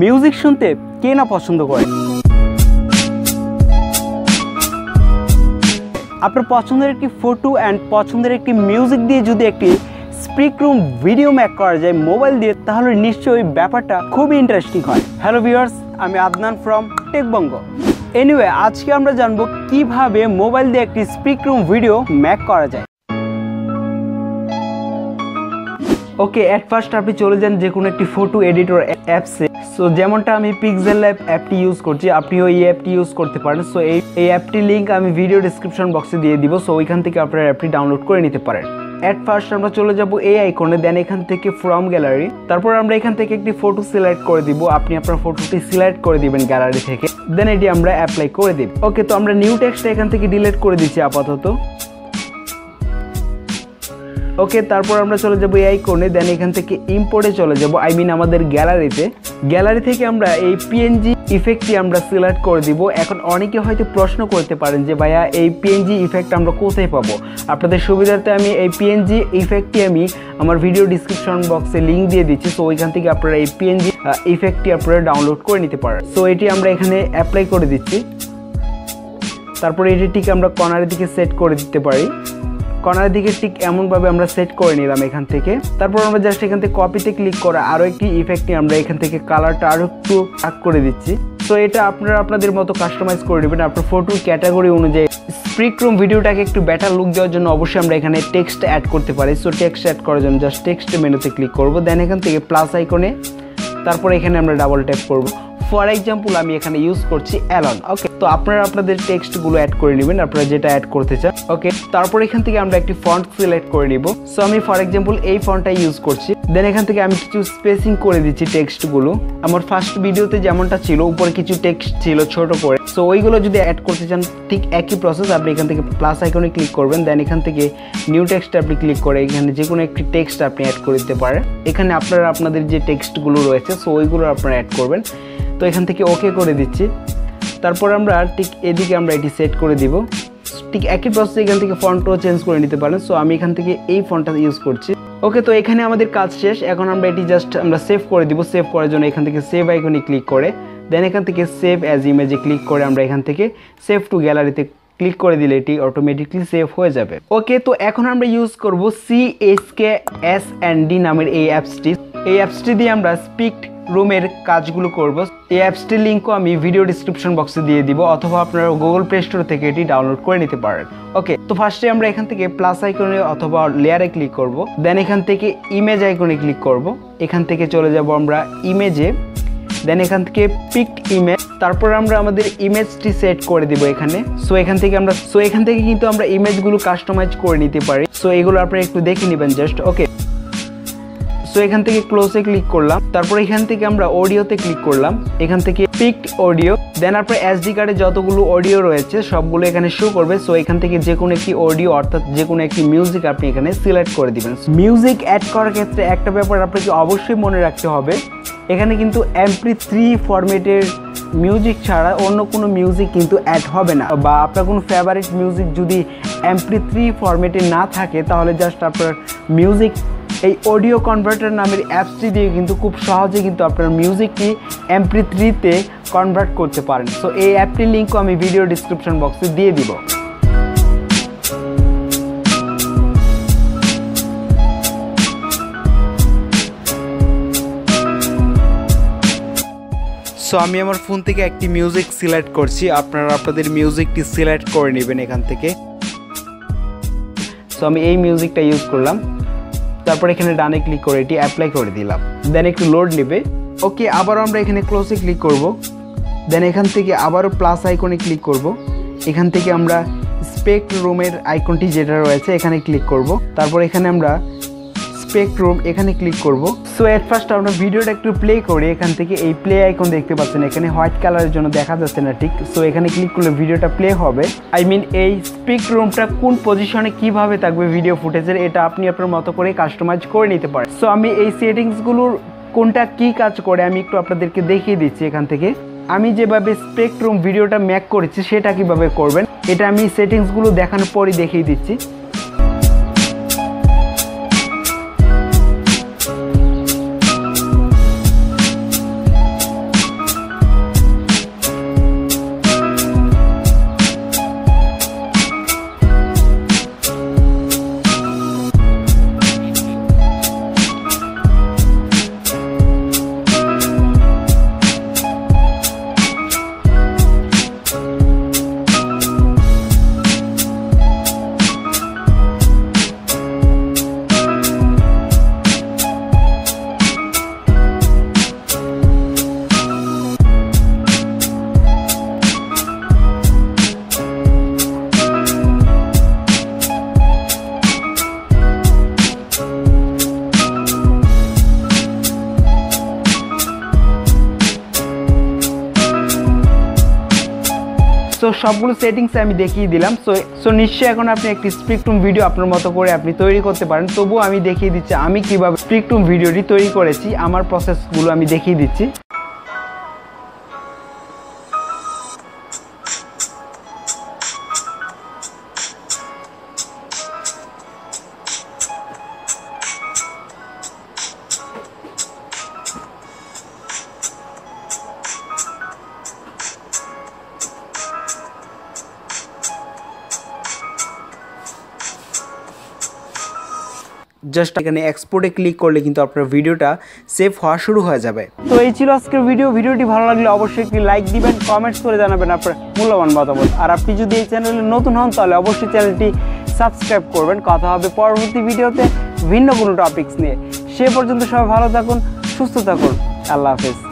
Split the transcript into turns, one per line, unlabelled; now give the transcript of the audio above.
Music শুনতে কে না পছন্দ করে? আপনার পছন্দের একটি ফটো অ্যান্ড পছন্দের একটি মিউজিক দিয়ে যদি একটি স্পিক রুম ভিডিও ম্যাক করা যায় মোবাইল দিয়ে, তাহলে নিশ্চয়ই ব্যাপারটা খুবই ইন্টারেস্টিং হয়। হ্যালো ভিউয়ার্স আমি আদনান ফ্রম টেকবঙ্গ এনিওয়ে আজকে আমরা জানব কীভাবে মোবাইল দিয়ে একটি স্পিক রুম ভিডিও ম্যাক করা যায়। ওকে অ্যাট ফার্স্ট আপনি চলে যান যে কোনো একটি ফটো এডিটর অ্যাপসে সো যেমনটা আমি পিক্সেল ল্যাব অ্যাপটি ইউজ করছি, আপনিও এই অ্যাপটি ইউজ করতে পারেন। সো এই এই অ্যাপটির লিঙ্ক আমি ভিডিও ডিসক্রিপশন বক্সে দিয়ে দিব। সো ওইখান থেকে আপনারা অ্যাপটি ডাউনলোড করে নিতে পারেন। অ্যাট ফার্স্ট আমরা চলে যাব এই আইকনে দেন এখান থেকে ফ্রম গ্যালারি তারপর আমরা এখান থেকে একটি ফটো সিলেক্ট করে দিব। আপনি আপনার ফটোটি সিলেক্ট করে দিবেন গ্যালারি থেকে। দেন এটি আমরা অ্যাপ্লাই করে দিব। ওকে তো আমরা নিউ টেক্সটটা এখান থেকে ডিলিট করে দিচ্ছি আপাতত। ওকে, তারপর আমরা চলে যাব এই আইকনে দেন এখান থেকে ইম্পোর্টে চলে যাব। আই মিন আমাদের গ্যালারিতে গ্যালারি থেকে আমরা এই পিএনজি ইফেক্টটি আমরা সিলেক্ট করে দিব। এখন অনেকে হয়তো প্রশ্ন করতে পারেন যে, ভাইয়া, এই পিএনজি ইফেক্ট আমরা কোথায় পাবো? আপনাদের সুবিধার্থে আমি এই পিএনজি ইফেক্টটি আমি আমার ভিডিও ডিসক্রিপশন বক্সে লিঙ্ক দিয়ে দিচ্ছি। সো ওইখান থেকে আপনারা এই পিএনজি ইফেক্টটি আপনারা ডাউনলোড করে নিতে পারেন। সো এটি আমরা এখানে অ্যাপ্লাই করে দিচ্ছি। তারপরে এটিকে আমরা কর্নারের দিকে সেট করে দিতে পারি। কর্নারের দিকে ঠিক এমনভাবে আমরা সেট করে নিলাম এখান থেকে। তারপর আমরা জাস্ট এখান থেকে কপিতে ক্লিক করে আরও একটি ইফেক্ট নিয়ে আমরা এখান থেকে কালারটা আরও একটু ভাগ করে দিচ্ছি। তো এটা আপনারা আপনাদের মতো কাস্টমাইজ করে নেবেন। আপনার ফটো ক্যাটাগরি অনুযায়ী স্প্রিক রুম ভিডিওটাকে একটু বেটার লুক দেওয়ার জন্য অবশ্যই আমরা এখানে টেক্সট অ্যাড করতে পারি। সো টেক্সট অ্যাড করার জন্য জাস্ট টেক্সট মেনুতে ক্লিক করব। দেন এখান থেকে প্লাস আইকনে তারপর এখানে আমরা ডাবল ট্যাপ করব। ফর এক্সাম্পল আমি এখানে ইউজ করছি অ্যালন ওকে তো আপনারা আপনাদের টেক্সটগুলো অ্যাড করে নেবেন, আপনারা যেটা অ্যাড করতে চান। ওকে তারপর এখান থেকে আমরা একটি ফন্ট সিলেক্ট করে নিব। সো আমি ফর এক্সাম্পল এই ফন্টটা ইউজ করছি। দেন এখান থেকে আমি কিছু স্পেসিং করে দিচ্ছি টেক্সটগুলো আমার ফার্স্ট ভিডিওতে যেমনটা ছিল, উপরে কিছু টেক্সট ছিল ছোট করে। সো ওইগুলো যদি অ্যাড করতে চান, ঠিক একই প্রসেস আপনি এখান থেকে প্লাস আইকনে ক্লিক করবেন। দেন এখান থেকে নিউ টেক্সট আপনি ক্লিক করে এখানে যে কোনো একটি টেক্সট আপনি অ্যাড করে দিতে পারেন। এখানে আপনারা আপনাদের যে টেক্সটগুলো রয়েছে সো ওইগুলো আপনারা অ্যাড করবেন। তো এখান থেকে ওকে করে দিচ্ছি। তারপর আমরা ঠিক এদিকে আমরা এটি সেট করে দিব। ঠিক একই প্রসেস এখান থেকে ফন্টও চেঞ্জ করে নিতে পারেন। সো আমি এখান থেকে এই ফন্টটা ইউজ করছি। ওকে তো এখানে আমাদের কাজ শেষ। এখন আমরা এটি জাস্ট আমরা সেভ করে দিব। সেভ করার জন্য এখান থেকে সেভ আইকনে ক্লিক করে। দেন এখান থেকে সেভ অ্যাজ ইমেজে ক্লিক করে আমরা এখান থেকে সেভ টু গ্যালারিতে ক্লিক করে দিলে এটি অটোমেটিকলি সেভ হয়ে যাবে। ওকে তো এখন আমরা ইউজ করব C S K S and D নামের এই অ্যাপসটি এই অ্যাপসটি দিয়ে আমরা স্পিক রুমের কাজগুলো করব। এই অ্যাপসটির লিঙ্কও আমি ভিডিও ডিসক্রিপশন বক্সে দিয়ে দিব, অথবা আপনারা গুগল প্লে স্টোর থেকে এটি ডাউনলোড করে নিতে পারেন। ওকে তো ফার্স্টে আমরা এখান থেকে প্লাস আইকনে অথবা লেয়ারে ক্লিক করব। দেন এখান থেকে ইমেজ আইকনে ক্লিক করব। এখান থেকে চলে যাব আমরা ইমেজে দেন এখান থেকে পিক ইমেজ তারপর আমরা আমাদের ইমেজটি সেট করে দিব এখানে। সো এখান থেকে আমরা সো এখান থেকে কিন্তু আমরা ইমেজগুলো কাস্টমাইজ করে নিতে পারি। সো এগুলো আপনারা একটু দেখে নেবেন জাস্ট ওকে সো এখান থেকে ক্লোজে ক্লিক করলাম। তারপর এখান থেকে আমরা অডিওতে ক্লিক করলাম। এখান থেকে পিকড অডিও দেন আপনার এসডি কার্ডে যতগুলো অডিও রয়েছে, সবগুলো এখানে শো করবে। সো এখান থেকে যে কোনো একটি অডিও অর্থাৎ যে কোনো একটি মিউজিক আপনি এখানে সিলেক্ট করে দিবেন। মিউজিক অ্যাড করার ক্ষেত্রে একটা ব্যাপার আপনাকে অবশ্যই মনে রাখতে হবে। এখানে কিন্তু এমপি থ্রি ফরম্যাটের মিউজিক ছাড়া অন্য কোনো মিউজিক কিন্তু অ্যাড হবে না। বা আপনার কোনো ফেভারিট মিউজিক যদি এমপি থ্রি ফরম্যাটে না থাকে, তাহলে জাস্ট আপনার মিউজিক এই অডিও কনভার্টার নামের অ্যাপসটি দিয়ে কিন্তু খুব সহজে কিন্তু আপনার মিউজিকটি এমপি থ্রিতে কনভার্ট করতে পারেন। সো এই অ্যাপটির লিঙ্কও আমি ভিডিও ডিসক্রিপশন বক্সে দিয়ে দিব। সো আমি আমার ফোন থেকে একটি মিউজিক সিলেক্ট করছি। আপনারা আপনাদের মিউজিকটি সিলেক্ট করে নেবেন এখান থেকে। সো আমি এই মিউজিকটা ইউজ করলাম। তারপর এখানে ডানে ক্লিক করে এটি অ্যাপ্লাই করে দিলাম। দেন একটু লোড নেবে। ওকে আবারও আমরা এখানে ক্লোজে ক্লিক করব। দেন এখান থেকে আবারও প্লাস আইকনে ক্লিক করব। এখান থেকে আমরা স্পেক্ট রুমের আইকনটি যেটা রয়েছে, এখানে ক্লিক করব। তারপর এখানে আমরা স্পেকট্রুম এখানে ক্লিক করব। সো এট ফার্স্ট আমরা ভিডিওটা একটু প্লে করি, এখান থেকে এই প্লে আইকন দেখতে পাচ্ছেন, এখানে হোয়াইট কালারের জন্য দেখা যাচ্ছে না ঠিক। সো এখানে ক্লিক করলে ভিডিওটা প্লে হবে। আই মিন এই স্পিক রুমটা কোন পজিশনে কীভাবে থাকবে ভিডিও ফুটেজের এটা আপনি আপনার মতো করে কাস্টমাইজ করে নিতে পারেন। সো আমি এই সেটিংসগুলোর কোনটা কি কাজ করে, আমি একটু আপনাদেরকে দেখিয়ে দিচ্ছি এখান থেকে। আমি যেভাবে স্পেকট্রুম ভিডিওটা ম্যাক করেছি, সেটা কীভাবে করবেন, এটা আমি সেটিংসগুলো দেখানোর পরই দেখিয়ে দিচ্ছি। সো সবগুলো সেটিংস আমি দেখিয়ে দিলাম। সো সো নিশ্চয়ই এখন আপনি একটি স্প্রিকটুম ভিডিও আপনার মতো করে আপনি তৈরি করতে পারেন। তবুও আমি দেখিয়ে দিচ্ছি আমি কীভাবে স্প্রিকটুম ভিডিওটি তৈরি করেছি। আমার প্রসেসগুলো আমি দেখিয়ে দিচ্ছি। জাস্ট এখানে এক্সপোর্টে ক্লিক করলে কিন্তু আপনার ভিডিওটা সেভ হওয়া শুরু হয়ে যাবে। তো এই ছিল আজকের ভিডিও ভিডিওটি ভালো লাগলে অবশ্যই একটি লাইক দিবেন কমেন্টস করে জানাবেন আপনার মূল্যবান মতামত। আর আপনি যদি এই চ্যানেলে নতুন হন, তাহলে অবশ্যই চ্যানেলটি সাবস্ক্রাইব করবেন। কথা হবে পরবর্তী ভিডিওতে ভিন্ন কোনো টপিক্স নিয়ে। সে পর্যন্ত সবাই ভালো থাকুন, সুস্থ থাকুন। আল্লাহ হাফেজ।